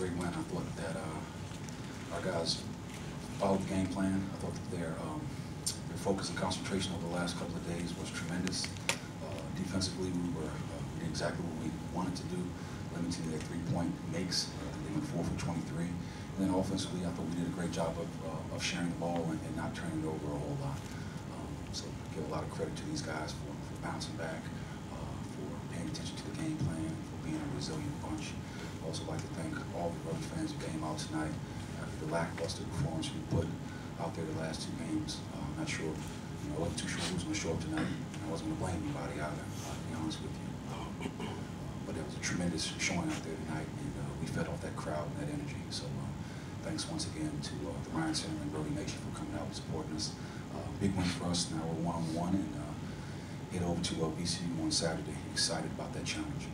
great win. I thought that uh, our guys followed the game plan. I thought that their, um, their focus and concentration over the last couple of days was tremendous. Uh, defensively, we were uh, exactly what we wanted to do, limiting their three-point makes. Uh, they went four for 23. And then offensively, I thought we did a great job of, uh, of sharing the ball and, and not turning it over a whole lot. Um, so give a lot of credit to these guys for, for bouncing back, uh, for paying attention to the game plan, for being a resilient bunch. Also like to thank all the Brother fans who came out tonight after the lackluster performance we put out there the last two games. Uh, I'm not sure, you know, I wasn't too sure who was going to show up tonight. I wasn't going to blame anybody either, uh, to be honest with you. Uh, but it was a tremendous showing out there tonight, and uh, we fed off that crowd and that energy. So uh, thanks once again to uh, the Ryan Center and Rhody Nation for coming out and supporting us. Uh, big win for us. Now we're one on one and uh, head over to uh, VCU on Saturday. Excited about that challenge.